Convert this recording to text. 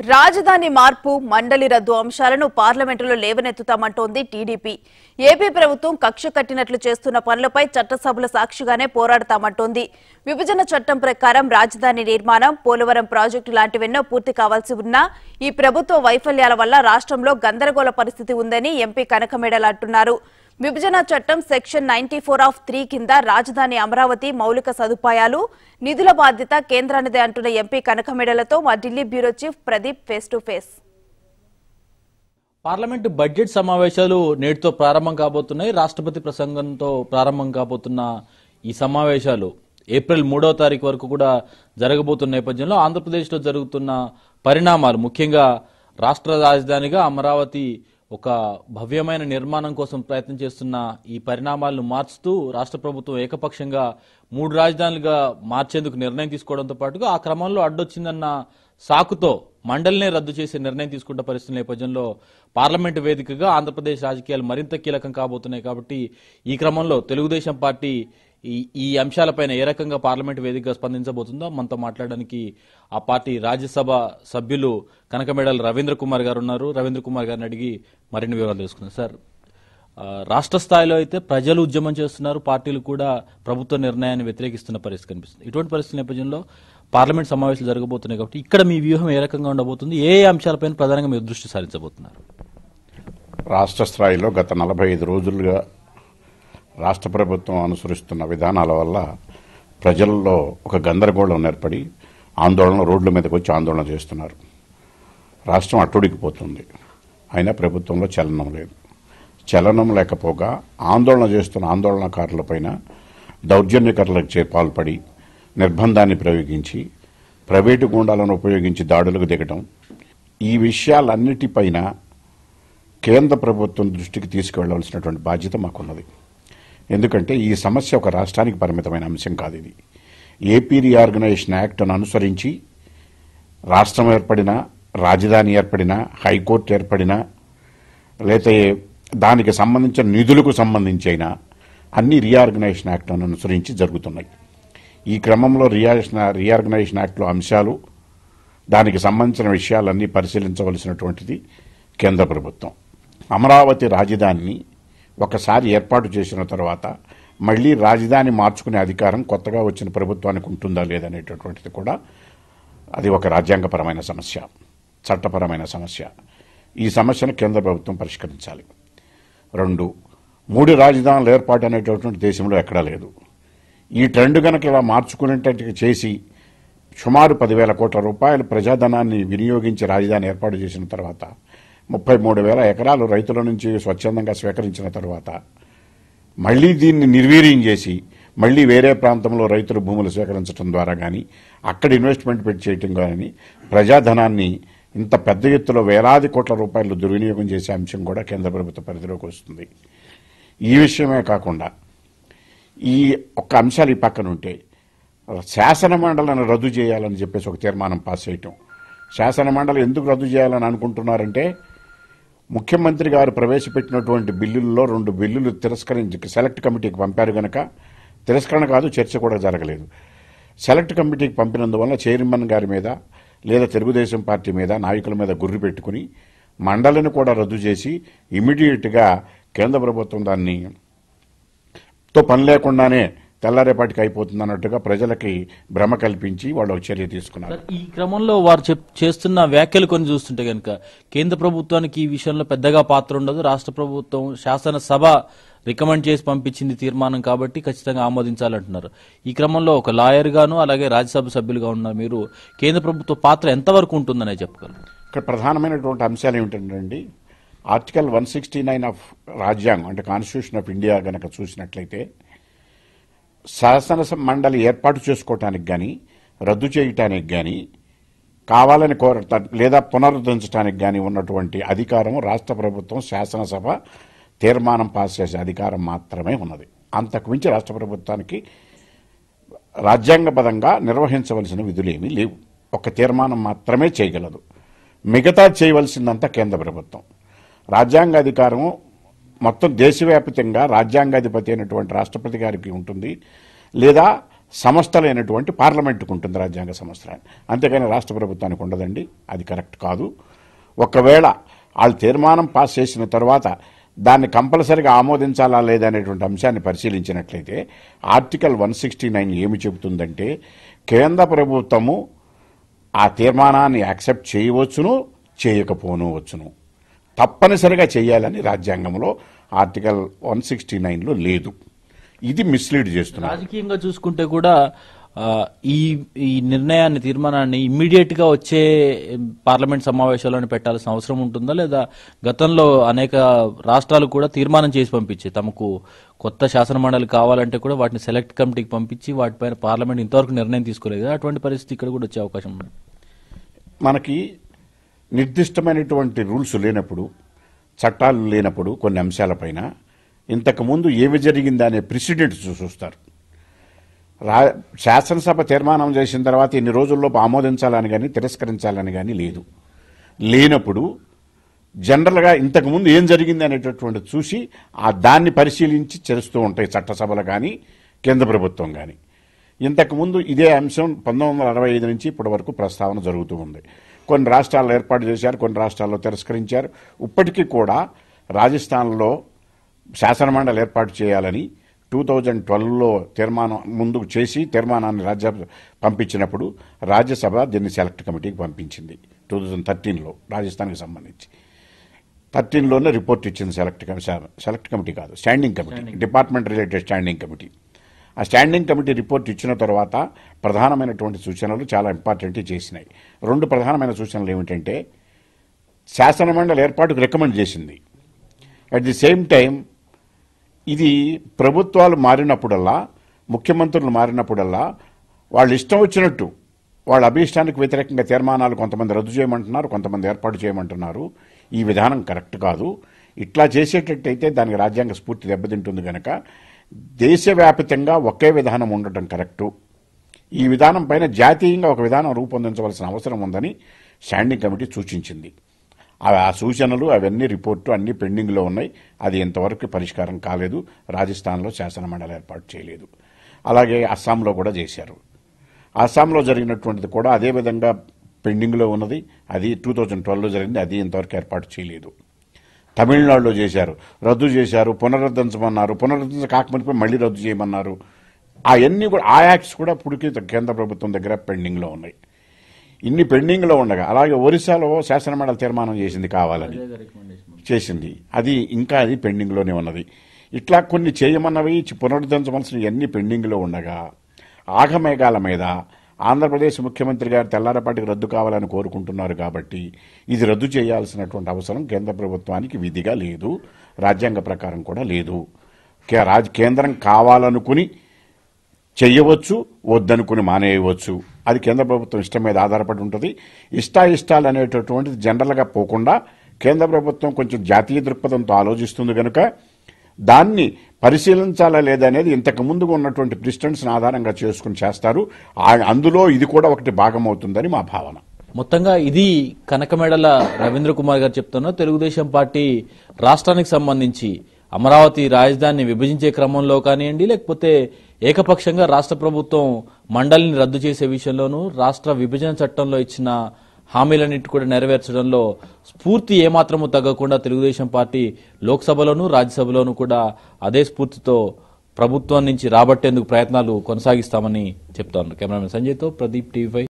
రాజధాని మార్పు మండలి రద్దు అంశాలను పార్లమెంటులో లేవనెత్తుతామంటోంది టీడీపీ. ఏపీ ప్రభుత్వం కక్ష కట్టినట్లు చేస్తున్న పనులపై చట్టసభల సాక్షిగానే పోరాడతామంటోంది. విభజన చట్టం ప్రకారం రాజధాని నిర్మాణం పోలవరం ప్రాజెక్టు లాంటివెన్నో పూర్తి కావాల్సి ఉన్నా ఈ ప్రభుత్వ వైఫల్యాల వల్ల రాష్ట్రంలో గందరగోళ పరిస్థితి ఉందని ఎంపీ కనకమేడలు అంటున్నారు. విభజన చట్టం section ninety four of three కింద రాజధాని అమరావతి మౌలిక సదుపాయాలు నిధుల బాధ్యత కేంద్రానిదే అంటున్న ఎంపీ కనకమేడలతో మా Delhi bureau chief Pradeep face to face. Parliament budget సమావేశాలు నేటితో ప్రారంభం కాబోతున్నాయి. రాష్ట్రపతి ప్రసంగంతో ప్రారంభం కాబోతున్న ఈ సమావేశాలు ఏప్రిల్ మూడవ తారీఖు వరకు కూడా జరగబోతున్న నేపథ్యంలో ఆంధ్రప్రదేశ్లో జరుగుతున్న పరిణామాలు ముఖ్యంగా రాష్ట్ర రాజధానిగా అమరావతి ఒక భవ్యమైన నిర్మాణం కోసం ప్రయత్నం చేస్తున్న ఈ పరిణామాలను మార్చుతూ రాష్ట్ర ప్రభుత్వం ఏకపక్షంగా మూడు రాజధానులుగా మార్చేందుకు నిర్ణయం తీసుకోవడంతో పాటుగా ఆ క్రమంలో అడ్డొచ్చిందన్న సాకుతో మండలినే రద్దు చేసే నిర్ణయం తీసుకున్న పరిస్థితుల నేపథ్యంలో పార్లమెంటు వేదికగా ఆంధ్రప్రదేశ్ రాజకీయాలు మరింత కీలకం కాబోతున్నాయి కాబట్టి ఈ క్రమంలో తెలుగుదేశం పార్టీ ఈ ఈ అంశాలపైన ఏ రకంగా పార్లమెంట్ వేదికగా స్పందించబోతుందో మనతో మాట్లాడడానికి ఆ పార్టీ రాజ్యసభ సభ్యులు కనకమేడల రవీంద్ర కుమార్ గారు ఉన్నారు. రవీంద్ర కుమార్ గారిని అడిగి మరిన్ని వివరాలు తెలుసుకుందాం. సార్ రాష్ట్ర స్థాయిలో అయితే ప్రజలు ఉద్యమం చేస్తున్నారు. పార్టీలు కూడా ప్రభుత్వ నిర్ణయాన్ని వ్యతిరేకిస్తున్న పరిస్థితి కనిపిస్తుంది. ఇటువంటి పరిస్థితి నేపథ్యంలో పార్లమెంట్ సమావేశాలు జరగబోతున్నాయి కాబట్టి ఇక్కడ మీ వ్యూహం ఏ రకంగా ఉండబోతుంది? ఏ ఏ అంశాలపైన ప్రధానంగా మీరు దృష్టి సారించబోతున్నారు? రాష్ట్ర స్థాయిలో గత నలభై ఐదు రోజులుగా రాష్ట్ర ప్రభుత్వం అనుసరిస్తున్న విధానాల వల్ల ప్రజల్లో ఒక గందరగోళం ఏర్పడి ఆందోళన రోడ్ల మీదకి వచ్చి ఆందోళన చేస్తున్నారు. రాష్ట్రం అట్టుడికిపోతుంది. అయినా ప్రభుత్వంలో చలనం లేదు. చలనం లేకపోగా ఆందోళన చేస్తున్న ఆందోళనకారులపైన దౌర్జన్యకరులకు చే పాల్పడి నిర్బంధాన్ని ప్రయోగించి ప్రైవేటు గుండాలను ఉపయోగించి దాడులకు దిగటం ఈ విషయాలన్నిటిపైన కేంద్ర ప్రభుత్వం దృష్టికి తీసుకువెళ్ళవలసినటువంటి బాధ్యత మాకున్నది. ఎందుకంటే ఈ సమస్య ఒక రాష్ట్రానికి పరిమితమైన అంశం కాదు ఇది. ఏపీ రీఆర్గనైజేషన్ యాక్ట్ను అనుసరించి రాష్ట్రం ఏర్పడినా రాజధాని ఏర్పడినా హైకోర్టు ఏర్పడినా లేతే దానికి సంబంధించిన నిధులకు సంబంధించి అయినా అన్ని రీఆర్గనైజేషన్ యాక్ట్ను అనుసరించి జరుగుతున్నాయి. ఈ క్రమంలో రీఆర్గనైజేషన్ రీఆర్గనైజేషన్ యాక్ట్లో అంశాలు దానికి సంబంధించిన విషయాలన్నీ పరిశీలించవలసినటువంటిది కేంద్ర ప్రభుత్వం. అమరావతి రాజధానిని ఒకసారి ఏర్పాటు చేసిన తర్వాత మళ్ళీ రాజధాని మార్చుకునే అధికారం కొత్తగా వచ్చిన ప్రభుత్వానికి ఉంటుందా లేదనేటటువంటిది కూడా అది ఒక రాజ్యాంగపరమైన సమస్య చట్టపరమైన సమస్య. ఈ సమస్యను కేంద్ర ప్రభుత్వం పరిష్కరించాలి. రెండు మూడు రాజధానుల ఏర్పాటు అనేటటువంటి దేశంలో ఎక్కడా లేదు. ఈ ట్రెండ్ కనుక ఇలా మార్చుకునేటట్టు చేసి సుమారు పదివేల కోట్ల రూపాయలు ప్రజాధనాన్ని వినియోగించి రాజధాని ఏర్పాటు చేసిన తర్వాత ముప్పై మూడు వేల ఎకరాలు రైతుల నుంచి స్వచ్ఛందంగా స్వీకరించిన తర్వాత మళ్ళీ దీన్ని నిర్వీర్యం చేసి మళ్ళీ వేరే ప్రాంతంలో రైతులు భూములు స్వీకరించడం ద్వారా కానీ అక్కడ ఇన్వెస్ట్మెంట్ పెట్టి చేయటం కానీ ప్రజాధనాన్ని ఇంత పెద్ద ఎత్తులో వేలాది కోట్ల రూపాయలు దుర్వినియోగం చేసే అంశం కూడా కేంద్ర ప్రభుత్వ పరిధిలోకి వస్తుంది. ఈ విషయమే కాకుండా ఈ ఒక్క అంశాలు ఈ పక్కన ఉంటే శాసన మండలిని రద్దు చేయాలని చెప్పేసి ఒక తీర్మానం పాస్ చేయటం. శాసన మండలి ఎందుకు రద్దు చేయాలని అనుకుంటున్నారంటే ముఖ్యమంత్రి గారు ప్రవేశపెట్టినటువంటి బిల్లుల్లో రెండు బిల్లులు తిరస్కరించి సెలెక్ట్ కమిటీకి పంపారు గనక తిరస్కరణ కాదు చర్చ కూడా జరగలేదు. సెలెక్ట్ కమిటీకి పంపినందువల్ల చైర్మన్ గారి మీద లేదా తెలుగుదేశం పార్టీ మీద నాయకుల మీద గుర్రు పెట్టుకుని మండలిని కూడా రద్దు చేసి ఇమీడియట్గా కేంద్ర ప్రభుత్వం దాన్ని తో పని లేకుండానే తెల్లారేపాటికి అయిపోతుంది అన్నట్టుగా ప్రజలకి భ్రమ కల్పించి వాళ్ళు చర్య తీసుకున్నారు. ఈ క్రమంలో వారు చేస్తున్న వ్యాఖ్యలు కొన్ని చూస్తుంటే కనుక కేంద్ర ప్రభుత్వానికి ఈ విషయంలో పెద్దగా పాత్ర ఉండదు. రాష్ట్ర ప్రభుత్వం శాసనసభ రికమెండ్ చేసి పంపించింది తీర్మానం కాబట్టి ఖచ్చితంగా ఆమోదించాలంటున్నారు. ఈ క్రమంలో ఒక లాయర్ గాను అలాగే రాజ్యసభ సభ్యులుగా ఉన్న మీరు కేంద్ర ప్రభుత్వ పాత్ర ఎంతవరకు ఉంటుందనే చెప్పగలరు? ఇక్కడ ప్రధానమైనటువంటి అంశాలు ఏమిటంటే article one sixty nine of రాజ్యాంగం అంటే కాన్స్టిట్యూషన్ ఆఫ్ ఇండియా గనక చూసినట్లయితే శాసన మండలి ఏర్పాటు చేసుకోవటానికి కానీ రద్దు చేయటానికి కానీ కావాలని కోరట లేదా పునరుద్ధరించడానికి కానీ ఉన్నటువంటి అధికారం రాష్ట్ర ప్రభుత్వం శాసనసభ తీర్మానం పాస్ చేసే అధికారం మాత్రమే ఉన్నది. అంతకు మించి రాష్ట్ర ప్రభుత్వానికి రాజ్యాంగబద్ధంగా నిర్వహించవలసిన విధులేమీ లేవు. ఒక తీర్మానం మాత్రమే చేయగలదు. మిగతా చేయవలసిందంతా కేంద్ర ప్రభుత్వం. రాజ్యాంగ అధికారం మొత్తం దేశవ్యాప్తంగా రాజ్యాంగాధిపతి అయినటువంటి రాష్ట్రపతి గారికి ఉంటుంది. లేదా సంస్థలైనటువంటి పార్లమెంటుకు ఉంటుంది రాజ్యాంగ సంస్థ అంతేకాని రాష్ట్ర ప్రభుత్వానికి ఉండదండి. అది కరెక్ట్ కాదు. ఒకవేళ వాళ్ళు తీర్మానం పాస్ చేసిన తర్వాత దాన్ని కంపల్సరిగా ఆమోదించాలా లేదా అనేటువంటి అంశాన్ని పరిశీలించినట్లయితే ఆర్టికల్ వన్ సిక్స్టీ నైన్ ఏమి చెబుతుందంటే కేంద్ర ప్రభుత్వము ఆ తీర్మానాన్ని యాక్సెప్ట్ చేయవచ్చును చేయకపోను వచ్చును తప్పనిసరిగా చేయాలని రాజ్యాంగంలో ఆర్టికల్ వన్ సిక్స్టీ నైన్లో లేదు. ఇది మిస్లీడ్ చేస్తున్నారు. రాజకీయంగా చూసుకుంటే కూడా ఈ ఈ నిర్ణయాన్ని తీర్మానాన్ని ఇమ్మీడియట్గా వచ్చే పార్లమెంట్ సమావేశాలను పెట్టాల్సిన అవసరం ఉంటుందా? లేదా గతంలో అనేక రాష్ట్రాలు కూడా తీర్మానం చేసి పంపించే తమకు కొత్త శాసన మండలి కావాలంటే కూడా వాటిని సెలెక్ట్ కమిటీకి పంపించి వాటిపైన పార్లమెంట్ ఇంతవరకు నిర్ణయం తీసుకోలేదు అటువంటి పరిస్థితి ఇక్కడ కూడా వచ్చే అవకాశం ఉంది. మనకి నిర్దిష్టమైనటువంటి రూల్స్ లేనప్పుడు చట్టాలు లేనప్పుడు కొన్ని అంశాలపైన ఇంతకుముందు ఏమి జరిగింది అనే ప్రెసిడెంట్ చూస్తారు. రా శాసనసభ తీర్మానం చేసిన తర్వాత ఇన్ని రోజుల్లోపు ఆమోదించాలని కానీ తిరస్కరించాలని కానీ లేదు. లేనప్పుడు జనరల్గా ఇంతకుముందు ఏం జరిగింది అనేటటువంటి చూసి ఆ దాన్ని పరిశీలించి చేస్తూ ఉంటాయి చట్టసభలు కానీ కేంద్ర ప్రభుత్వం కానీ ఇంతకుముందు ఇదే అంశం పంతొమ్మిది వందల అరవై ఐదు నుంచి ఇప్పటి వరకు ప్రస్తావన జరుగుతూ ఉంది. కొన్ని రాష్ట్రాల్లో ఏర్పాటు చేశారు కొన్ని రాష్ట్రాల్లో తిరస్కరించారు. ఇప్పటికీ కూడా రాజస్థాన్లో శాసనమండలి ఏర్పాటు చేయాలని టూ థౌజండ్ ట్వెల్వ్లో తీర్మానం ముందుకు చేసి తీర్మానాన్ని రాజ్యసభ పంపించినప్పుడు రాజ్యసభ దీన్ని సెలెక్ట్ కమిటీకి పంపించింది టూ థౌజండ్ థర్టీన్లో రాజస్థాన్కి సంబంధించి. థర్టీన్లోనే రిపోర్ట్ ఇచ్చింది సెలెక్ట్ కమిటీ సెలెక్ట్ కమిటీ కాదు standing committee department related standing committee. ఆ స్టాండింగ్ కమిటీ రిపోర్ట్ ఇచ్చిన తర్వాత ప్రధానమైనటువంటి సూచనలు చాలా ఇంపార్టెంట్ చేసినాయి. రెండు ప్రధానమైన సూచనలు ఏమిటంటే శాసనమండలి ఏర్పాటుకు రికమెండ్ చేసింది. అట్ ది సేమ్ టైం ఇది ప్రభుత్వాలు మారినప్పుడల్లా ముఖ్యమంత్రులు మారినప్పుడల్లా వాళ్ళు ఇష్టం వచ్చినట్టు వాళ్ళ అభీష్టానికి వ్యతిరేకంగా తీర్మానాలు కొంతమంది రద్దు చేయమంటున్నారు కొంతమంది ఏర్పాటు చేయమంటున్నారు. ఈ విధానం కరెక్ట్ కాదు. ఇట్లా చేసేటట్టయితే దానికి రాజ్యాంగ స్ఫూర్తి దెబ్బతింటుంది కనుక దేశవ్యాపితంగా ఒకే విధానం ఉండటం కరెక్టు. ఈ విధానం పైన జాతీయంగా ఒక విధానం రూపొందించవలసిన అవసరం ఉందని స్టాండింగ్ కమిటీ సూచించింది. ఆ ఆ సూచనలు అవన్నీ రిపోర్టు అన్ని పెండింగ్లో ఉన్నాయి. అది ఇంతవరకు పరిష్కారం కాలేదు. రాజస్థాన్లో శాసనమండలి ఏర్పాటు చేయలేదు. అలాగే అస్సాంలో కూడా చేశారు. అస్సాంలో జరిగినటువంటిది కూడా అదే విధంగా పెండింగ్లో ఉన్నది. అది టూ థౌజండ్ ట్వెల్వ్లో జరిగింది. అది ఇంతవరకు ఏర్పాటు చేయలేదు. తమిళనాడులో చేశారు రద్దు చేశారు పునరుద్ధరించమన్నారు పునరుద్ధరించ కాకమునిపై మళ్ళీ రద్దు చేయమన్నారు. అవన్నీ కూడా ఆ యాక్ట్స్ కూడా ఇప్పటికీ కేంద్ర ప్రభుత్వం దగ్గర పెండింగ్లో ఉన్నాయి. ఇన్ని పెండింగ్లో ఉండగా అలాగే ఒరిస్సాలో శాసనమండలి తీర్మానం చేసింది కావాలని చేసింది. అది ఇంకా అది పెండింగ్లోనే ఉన్నది. ఇట్లా కొన్ని చేయమన్నవి పునరుద్ధరించవలసినవి అన్ని పెండింగ్లో ఉండగా ఆగమేఘాల మీద ఆంధ్రప్రదేశ్ ముఖ్యమంత్రి గారు తెల్లారపాటికి రద్దు కావాలని కోరుకుంటున్నారు కాబట్టి ఇది రద్దు చేయాల్సినటువంటి అవసరం కేంద్ర ప్రభుత్వానికి విధిగా లేదు. రాజ్యాంగ ప్రకారం కూడా లేదు. కే- రాజ్ కేంద్రం కావాలనుకుని చెయ్యవచ్చు వద్దనుకుని మానేయవచ్చు. అది కేంద్ర ప్రభుత్వం ఇష్టం మీద ఆధారపడి ఉంటుంది. ఇష్టాయిష్టాలు అనేటటువంటిది జనరల్గా పోకుండా కేంద్ర ప్రభుత్వం కొంచెం జాతీయ దృక్పథంతో ఆలోచిస్తుంది కనుక దాన్ని పరిశీలించాలా లేదా అనేది ఇంతకు ముందుగా ఉన్నటువంటి ప్రెసిడెంట్స్ని ఆధారంగా చేసుకుని చేస్తారు. అందులో ఇది కూడా ఒకటి భాగం అవుతుందని మా భావన. మొత్తంగా ఇది కనకమేడల రవీంద్ర కుమార్ గారు చెప్తున్న తెలుగుదేశం పార్టీ రాష్ట్రానికి సంబంధించి అమరావతి రాజధానిని విభజించే క్రమంలో కానివ్వండి లేకపోతే ఏకపక్షంగా రాష్ట్ర ప్రభుత్వం మండలిని రద్దు చేసే విషయంలోనూ రాష్ట్ర విభజన చట్టంలో ఇచ్చిన హామీలన్నింటి కూడా నెరవేర్చడంలో స్ఫూర్తి ఏమాత్రము తగ్గకుండా తెలుగుదేశం పార్టీ లోక్సభలోనూ రాజ్యసభలోనూ కూడా అదే స్ఫూర్తితో ప్రభుత్వం నుంచి రాబట్టేందుకు ప్రయత్నాలు కొనసాగిస్తామని చెప్తాను కెమెరామెన్ సంజయ్తో ప్రదీప్ టీవీ